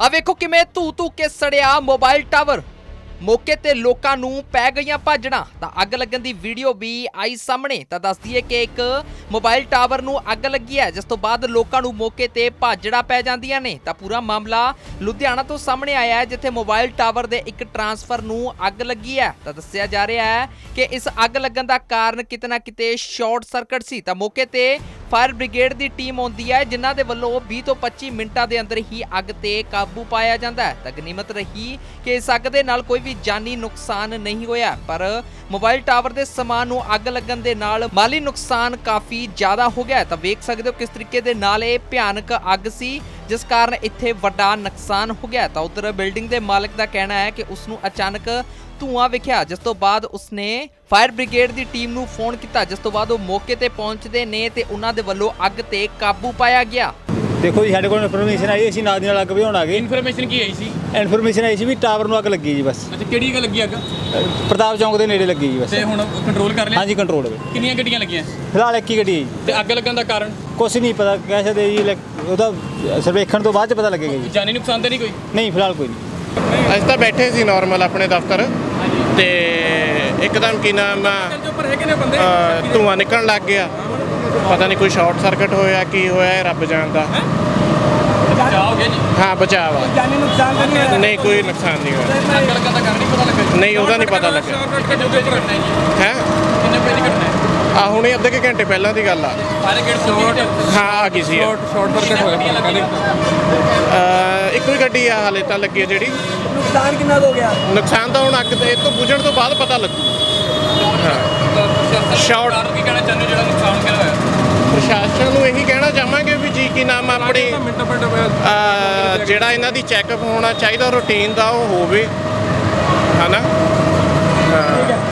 ਆ ਵੇਖੋ ਕਿਵੇਂ ਧੂ ਧੂ ਕੇ ਸੜਿਆ ਮੋਬਾਈਲ ਟਾਵਰ। ਮੌਕੇ ਤੇ ਲੋਕਾਂ ਨੂੰ ਪੈ ਗਈਆਂ ਭਾਜਣਾ ਤਾਂ ਅੱਗ ਲੱਗਣ ਦੀ ਵੀਡੀਓ ਵੀ ਆਈ ਸਾਹਮਣੇ। ਤਾਂ ਦੱਸਦੀ ਹੈ ਕਿ ਇੱਕ ਮੋਬਾਈਲ ਟਾਵਰ ਨੂੰ ਅੱਗ ਲੱਗੀ ਹੈ, ਜਿਸ ਤੋਂ ਬਾਅਦ ਲੋਕਾਂ ਨੂੰ ਮੌਕੇ ਤੇ ਭਾਜੜਾ ਪੈ ਜਾਂਦੀਆਂ ਨੇ। ਤਾਂ ਪੂਰਾ ਮਾਮਲਾ ਲੁਧਿਆਣਾ ਤੋਂ ਸਾਹਮਣੇ ਆਇਆ ਹੈ, ਜਿੱਥੇ ਮੋਬਾਈਲ ਟਾਵਰ ਦੇ ਇੱਕ ਟਰਾਂਸਫਰ ਨੂੰ ਅੱਗ ਲੱਗੀ ਹੈ। ਤਾਂ ਦੱਸਿਆ ਜਾ ਰਿਹਾ ਹੈ ਕਿ ਇਸ ਅੱਗ ਲੱਗਣ ਦਾ ਕਾਰਨ ਕਿਤੇ ਨਾ ਕਿਤੇ ਸ਼ਾਰਟ ਸਰਕਟ ਸੀ। ਤਾਂ ਮੌਕੇ ਤੇ ਫਾਇਰ ਬ੍ਰਿਗੇਡ ਦੀ ਟੀਮ ਆਉਂਦੀ ਹੈ, ਜਿਨ੍ਹਾਂ ਦੇ ਵੱਲੋਂ 20 ਤੋਂ 25 ਮਿੰਟਾਂ ਦੇ ਅੰਦਰ ਹੀ ਅੱਗ ਤੇ ਕਾਬੂ ਪਾਇਆ ਜਾਂਦਾ ਹੈ। ਤਾਂ ਗਨੀਮਤ ਰਹੀ ਕਿ ਇਸ ਅੱਗ ਦੇ ਨਾਲ ਕੋਈ ਵੀ ਜਾਨੀ ਨੁਕਸਾਨ ਨਹੀਂ ਹੋਇਆ, ਪਰ ਮੋਬਾਈਲ ਟਾਵਰ ਦੇ ਸਮਾਨ ਨੂੰ ਅੱਗ ਲੱਗਣ ਦੇ ਨਾਲ ਮਾਲੀ ਨੁਕਸਾਨ ਕਾਫੀ ਜ਼ਿਆਦਾ ਹੋ ਗਿਆ ਤਾਂ ਵੇਖ ਸਕਦੇ ਹੋ ਕਿਸ ਤਰੀਕੇ ਦੇ ਨਾਲ ਇਹ ਭਿਆਨਕ ਅੱਗ ਸੀ। ਜਿਸ ਕਾਰਨ ਇੱਥੇ ਵੱਡਾ ਨੁਕਸਾਨ ਹੋ ਗਿਆ। ਤਾਂ ਉਧਰ ਬਿਲਡਿੰਗ ਦੇ ਮਾਲਕ ਦਾ ਕਹਿਣਾ ਹੈ ਕਿ ਉਸ ਨੂੰ ਅਚਾਨਕ ਧੂਆਂ ਵਿਖਿਆ ਜਿਸ ਤੋਂ ਬਾਅਦ ਉਸਨੇ ਫਾਇਰ ਬ੍ਰਿਗੇਡ ਦੀ ਟੀਮ ਨੂੰ ਫੋਨ ਕੀਤਾ ਜਿਸ ਤੋਂ ਬਾਅਦ ਉਹ ਮੌਕੇ ਤੇ ਪਹੁੰਚਦੇ ਨੇ ਤੇ ਉਹਨਾਂ ਦੇ ਵੱਲੋਂ ਅੱਗ ਤੇ ਕਾਬੂ ਪਾਇਆ ਗਿਆ। ਦੇਖੋ ਜੀ ਸਾਡੇ ਕੋਲ ਇਨਫੋਰਮੇਸ਼ਨ ਆਈ ਅਸੀਂ ਨਾਲ ਦੀ ਨਾਲ ਅੱਗ ਬੁਝਾਉਣ ਆ ਗਏ। ਇਨਫੋਰਮੇਸ਼ਨ ਕੀ ਆਈ ਸੀ? ਇਨਫੋਰਮੇਸ਼ਨ ਆਈ ਸੀ ਵੀ ਟਾਵਰ ਨੂੰ ਅੱਗ ਲੱਗੀ ਜੀ ਬਸ। ਅੱਛਾ ਕਿਹੜੀ ਗੱਲ ਲੱਗੀ ਅੱਗ? ਪ੍ਰਤਾਪ ਚੌਂਕ ਦੇ ਨੇੜੇ ਲੱਗੀ ਜੀ ਬਸ। ਤੇ ਹੁਣ ਕੰਟਰੋਲ ਕਰ ਲਿਆ? ਹਾਂਜੀ ਕੰਟਰੋਲ ਹੈ। ਕਿੰਨੀਆਂ ਗੱਡੀਆਂ ਲੱਗੀਆਂ? ਫਿਲਹਾਲ ਇੱਕ ਹੀ ਗੱਡੀ ਹੈ ਜੀ। ਤੇ ਅੱਗ ਲੱਗਣ ਦਾ ਕਾਰਨ? ਕੁਛ ਨਹੀਂ ਪਤਾ ਕਹਿ ਸਕਦੇ ਜੀ ਉਹਦਾ ਸਰਵੇਖਣ ਤੋਂ ਬਾਅਦ ਚ ਪਤਾ ਲੱਗੇਗਾ ਜੀ। ਜਾਨੀ ਨੁਕਸਾਨ ਤਾਂ ਨਹੀਂ ਕੋਈ? ਨਹੀਂ ਫਿਲਹਾਲ ਕੋਈ ਨਹੀਂ। ਅਸੀਂ ਤਾਂ ਬੈਠੇ ਸੀ ਨਾਰਮਲ ਆਪਣੇ ਦਫ਼ਤਰ। ਤੇ ਇੱਕਦਮ ਕੀ ਨਾਮ ਧੂੰਆਂ ਨਿਕਲਣ ਲੱਗ ਗਿਆ। ਪਤਾ ਨਹੀਂ ਕੋਈ ਸ਼ਾਰਟ ਸਰਕਟ ਹੋਇਆ ਕੀ ਹੋਇਆ ਰੱਬ ਜਾਣਦਾ। ਹੋ? ਗਿਆ ਜੀ। ਹਾਂ ਬਚਾਅ ਵਾ। ਜਾਨੀ ਨੁਕਸਾਨ ਤਾਂ ਨਹੀਂ ਨਹੀਂ ਕੋਈ ਨੁਕਸਾਨ ਨਹੀਂ ਹੋਇਆ। ਨਹੀਂ ਉਹਦਾ ਨਹੀਂ ਪਤਾ ਲੱਗਿਆ ਕਿੰਨੇ ਵਜੇ ਦੀ ਘਟਨਾ ਹੈ ਜੀ ਹੈ ਕਿੰਨੇ ਵਜੇ ਦੀ ਘਟਨਾ ਹੈ ਆ ਹੁਣੇ ਅੱਧੇ ਕੁ ਘੰਟੇ ਪਹਿਲਾਂ ਦੀ ਗੱਲ ਆ। ਗੇਟ ਸ਼ਾਰਟ ਹਾਂ ਆ ਗਈ ਸੀ ਇਹ। ਸ਼ਾਰਟ ਸਰਕਟ ਹੋਇਆ ਕਹਿੰਦੇ ਅ, ਇੱਕੋ ਹੀ ਗੱਡੀ ਆ ਹਾਲੇ ਤਾਂ ਲੱਗੀ ਹੈ ਜਿਹੜੀ। ਨੁਕਸਾਨ ਕਿੰਨਾ ਕੁ ਹੋ ਗਿਆ? ਨੁਕਸਾਨ ਤਾਂ ਹੁਣ ਅੱਗ ਤੇ ਇਹ ਤੋਂ ਬੁਝਣ ਤੋਂ ਬਾਅਦ ਪਤਾ ਲੱਗੂ। Short- ਕਾਰਨ ਕੀ ਕਹਿਣਾ ਚਾਹੁੰਦੇ ਹੋ ਜਿਹੜਾ ਨੁਕਸਾਨ ਕਿਹੜਾ ਹੋਇਆ? ਪ੍ਰਸ਼ਾਸਨ ਨੂੰ ਇਹੀ ਕਹਿਣਾ ਚਾਹਾਂਗੇ ਵੀ ਜੀ ਕੀ ਨਾਮ ਆ ਆਪਣੀ ਮਿੰਟੋ ਮਿੰਟ ਅ, ਜਿਹੜਾ ਇਹਨਾਂ ਦੀ ਚੈੱਕਅਪ ਹੋਣਾ ਚਾਹੀਦਾ ਰੂਟੀਨ ਦਾ ਉਹ ਹੋਵੇ। ਹਨਾ?